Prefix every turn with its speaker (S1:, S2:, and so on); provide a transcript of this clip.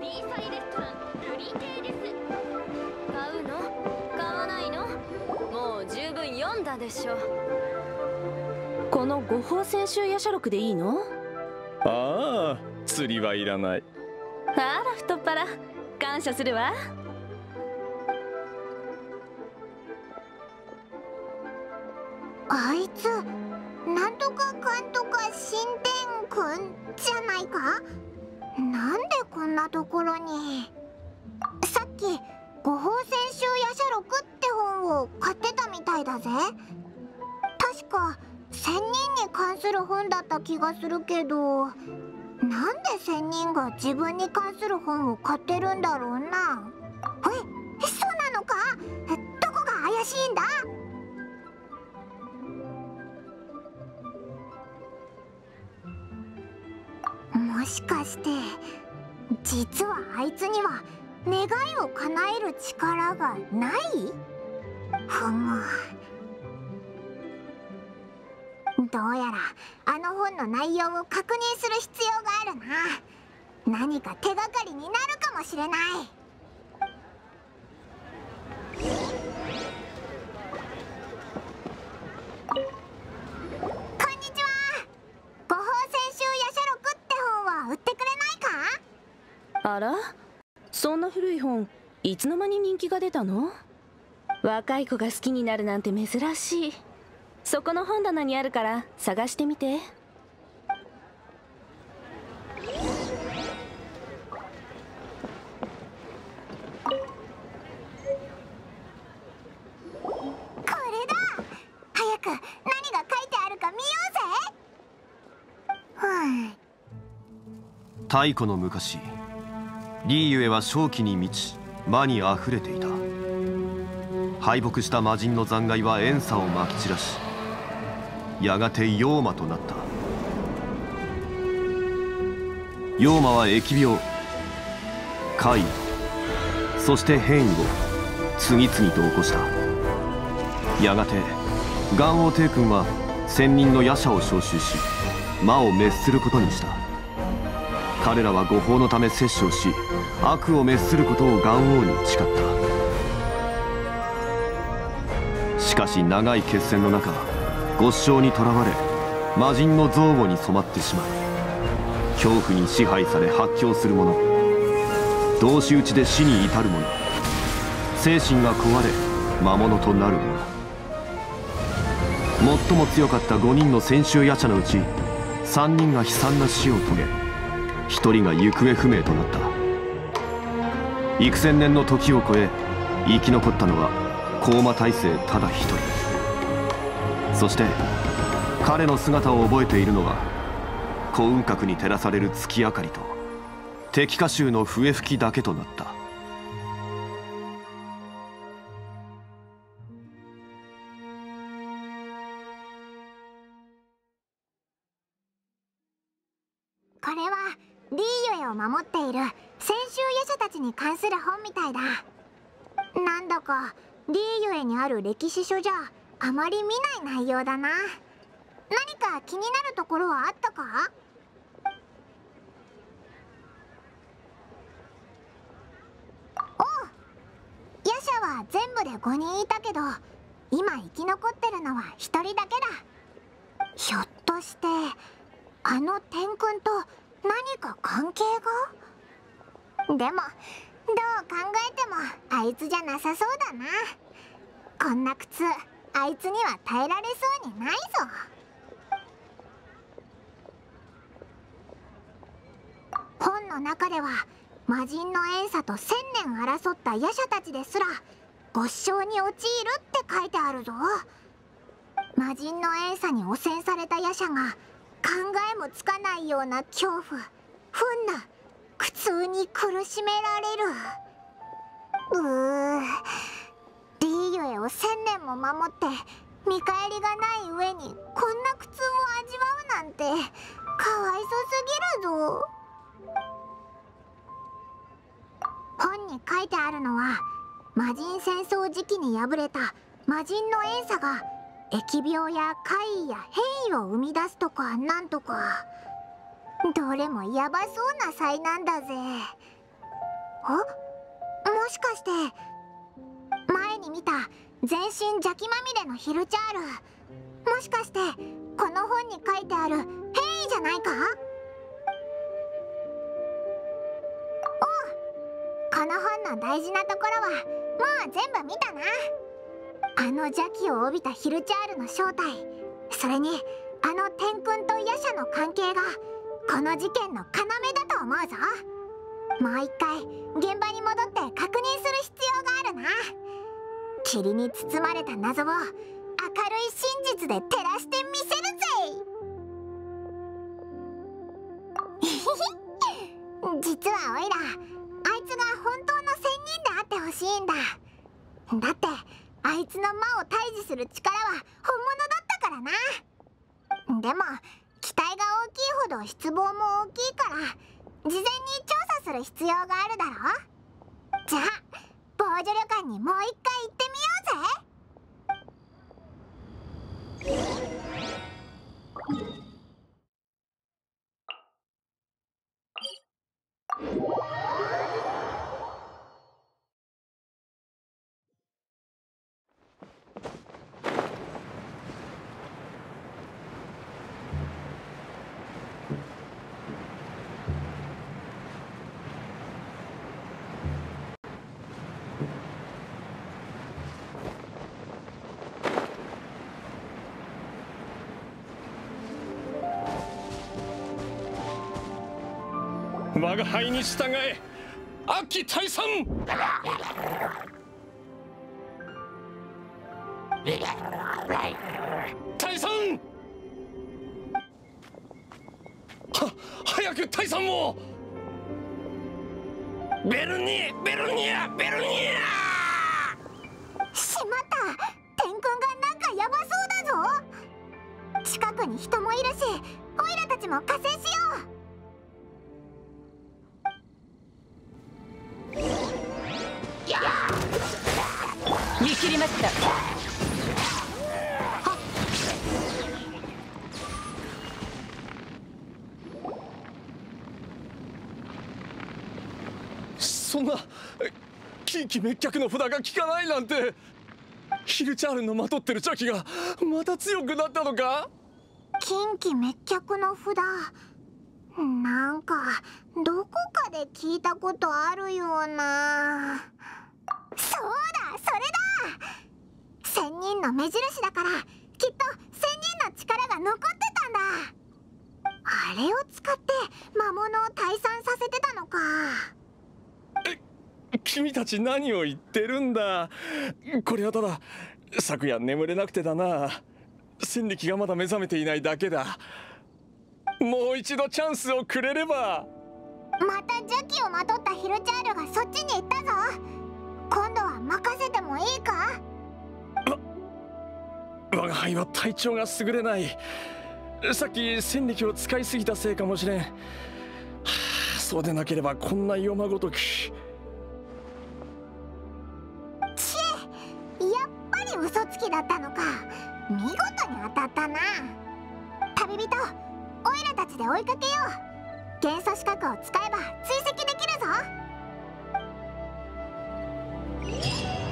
S1: B サイレストランルリ亭です。買うの？買わないの？もう十分読んだでしょ。
S2: この五宝専修夜叉録でいいの？
S3: ああ釣りはいらない。
S2: あら太っ腹。感謝するわ。
S4: あいつなんとかかんとか神殿くんじゃないか？なんでこんなところに？さっき「五宝専修夜叉録」って本を買ってたみたいだぜ。確か仙人に関する本だった気がするけどなんで仙人が自分に関する本を買ってるんだろうな？して実はあいつには願いを叶える力がない？ふむ。どうやらあの本の内容を確認する必要があるな。何か手がかりになるかもしれない。
S2: あら？そんな古い本いつの間に人気が出たの？若い子が好きになるなんて珍しい。そこの本棚にあるから探してみて。
S4: これだ！早く何が書いてあるか見ようぜ。ふん
S5: 太古の昔リーユエは正気に満ち魔にあふれていた。敗北した魔人の残骸は怨嗟をまき散らしやがて妖魔となった。妖魔は疫病怪異そして変異を次々と起こした。やがて元王帝君は仙人の夜叉を召集し魔を滅することにした。彼らは誤報のため殺生し悪を滅することを元王に誓った。しかし長い決戦の中極小にとらわれ魔人の憎悪に染まってしまう恐怖に支配され発狂する者同士討ちで死に至る者精神が壊れ魔物となる者。最も強かった5人の先週夜叉のうち3人が悲惨な死を遂げ1人が行方不明となった。幾千年の時を超え生き残ったのは高魔大聖ただ一人。そして彼の姿を覚えているのは幸運閣に照らされる月明かりと敵歌集の笛吹きだけとなった。
S4: これはリーユエを守っている先週夜叉たちに関する本みたいだ。なんだかリーユエにある歴史書じゃあまり見ない内容だな。何か気になるところはあったか？おう夜叉は全部で5人いたけど今生き残ってるのは1人だけだ。ひょっとしてあの天君と何か関係が？でもどう考えてもあいつじゃなさそうだな。こんな苦痛あいつには耐えられそうにないぞ。本の中では魔人の怨嗟と千年争った夜叉たちですら極小に陥るって書いてあるぞ。魔人の怨嗟に汚染された夜叉が考えもつかないような恐怖。不運な苦痛に苦しめられる。うーリーユエを千年も守って見返りがない上にこんな苦痛を味わうなんてかわいそすぎるぞ。本に書いてあるのは魔人戦争時期に敗れた魔人の怨嗟が疫病や怪異や変異を生み出すとかなんとかどれもヤバそうな災難だぜ。お？もしかして前に見た全身邪気まみれのヒルチャールもしかしてこの本に書いてある変異じゃないか？おう。この本の大事なところはもう全部見たな。あの邪気を帯びたヒルチャールの正体。それにあの天君と夜叉の関係がこの事件の要だと思うぞ。もう一回現場に戻って確認する必要があるな。霧に包まれた謎を明るい真実で照らしてみせるぜ。実はオイラあいつが本当の仙人であってほしいんだ。だってあいつの魔を退治する力は本物だったからな。でも期待が大きいほど失望も大きいから事前に調査する必要があるだろ。じゃあ防除旅館にもう一回行ってみようぜ。
S3: 我が輩に従え悪鬼退散。退散。は早く退散を。ベルニーベルニアベルニ
S4: しまった天君がなんかヤバそうだぞ。近くに人もいるしオイラたちも加勢しよう。
S2: 見切りました。
S3: アそんな近畿滅却の札が効かないなんて。ヒルチャールのまとってる茶器がまた強くなったのか？
S4: 近畿滅却の札。なんかどこかで聞いたことあるようなそうだそれだ。仙人の目印だからきっと仙人の力が残ってたんだ。あれを使って魔物を退散させてたのか。
S3: 君たち何を言ってるんだ。これはただ昨夜眠れなくてだな。戦力がまだ目覚めていないだけだ。もう一度チャンスをくれれば。
S4: また邪気をまとったヒルチャールがそっちに行ったぞ今度は任せてもいいか？
S3: 我が輩は体調が優れない。さっき戦力を使いすぎたせいかもしれん、はあ、そうでなければこんな世まごとき
S4: ちえやっぱり嘘つきだったのか。見事に当たったな。旅人オイラたちで追いかけよう。元素資格を使えば追跡できるぞ Música